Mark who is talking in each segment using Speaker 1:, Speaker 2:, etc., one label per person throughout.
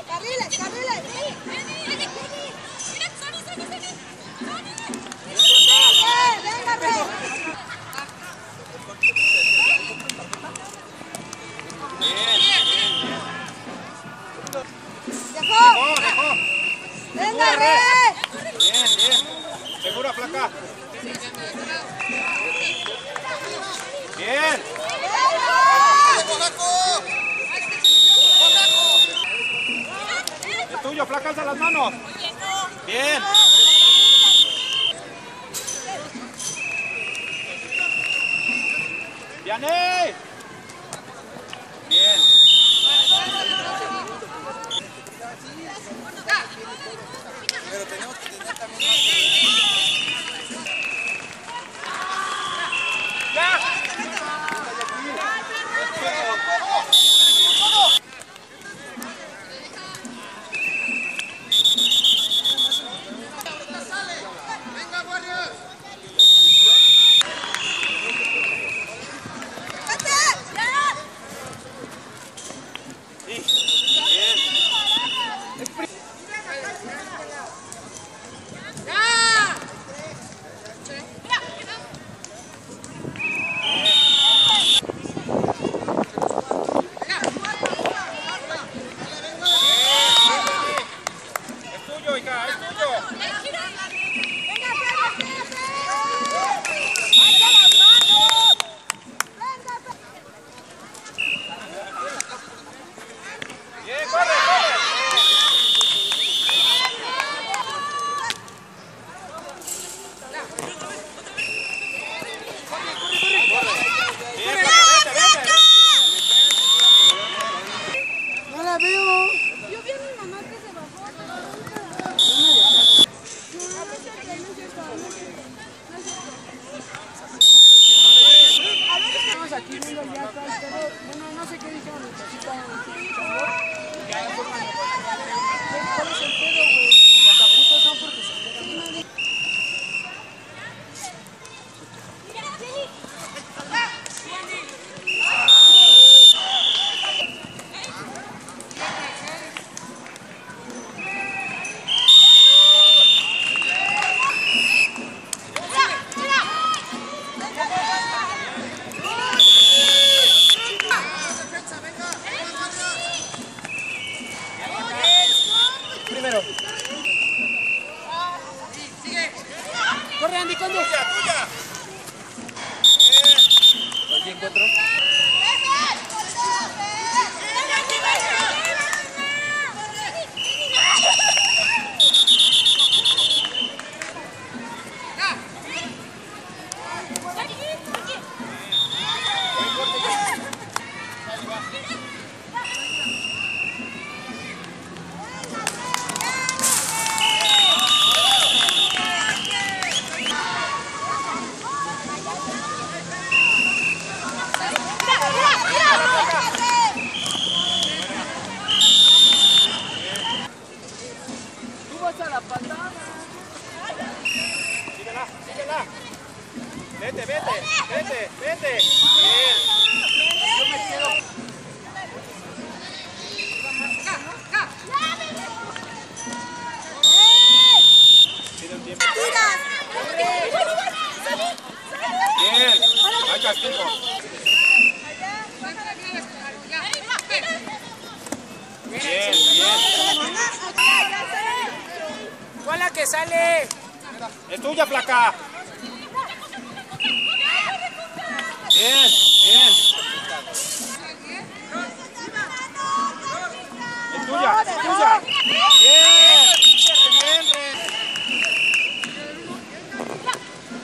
Speaker 1: Carriles, carriles. Venga, Rey.
Speaker 2: Bien, bien. Segura, flaca. Bien. Tuyo, flaca, alza las manos. Bien. Bien. Ya. Sí. Bien. Es tuyo, hija, es tuyo. Bien, corre, corre. Bien, vete, vete, vete.
Speaker 1: No la veo. Yo vi a mi mamá que se bajó.
Speaker 3: Estamos aquí viendo ya atrás, pero bueno, no sé qué dijeron
Speaker 2: Tuya.
Speaker 3: Aquí encuentro. Vas a la patada.
Speaker 2: Síguela, síguela. Vete, vete, vete, vete. Bien.
Speaker 3: Yo me quedo.
Speaker 2: Un tiempo. Bien. Hay castigo. Bien, bien.
Speaker 3: ¿Cuál la que sale?
Speaker 2: Es tuya, flaca. Bien, bien. Es tuya, es tuya. Bien. Bien, Ren.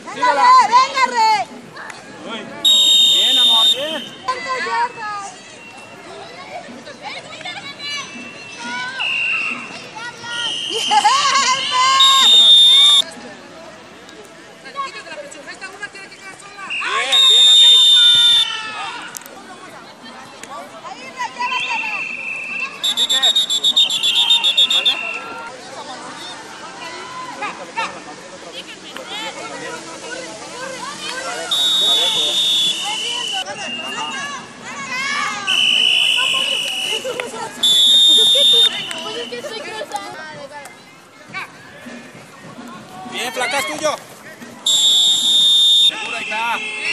Speaker 1: Venga, Rey, venga, Rey.
Speaker 2: Uy. Bien, amor, bien.
Speaker 1: Cinco yardas.
Speaker 2: Bien, bien, Andy. Bien, flacas tuyo. Seguro, ahí está.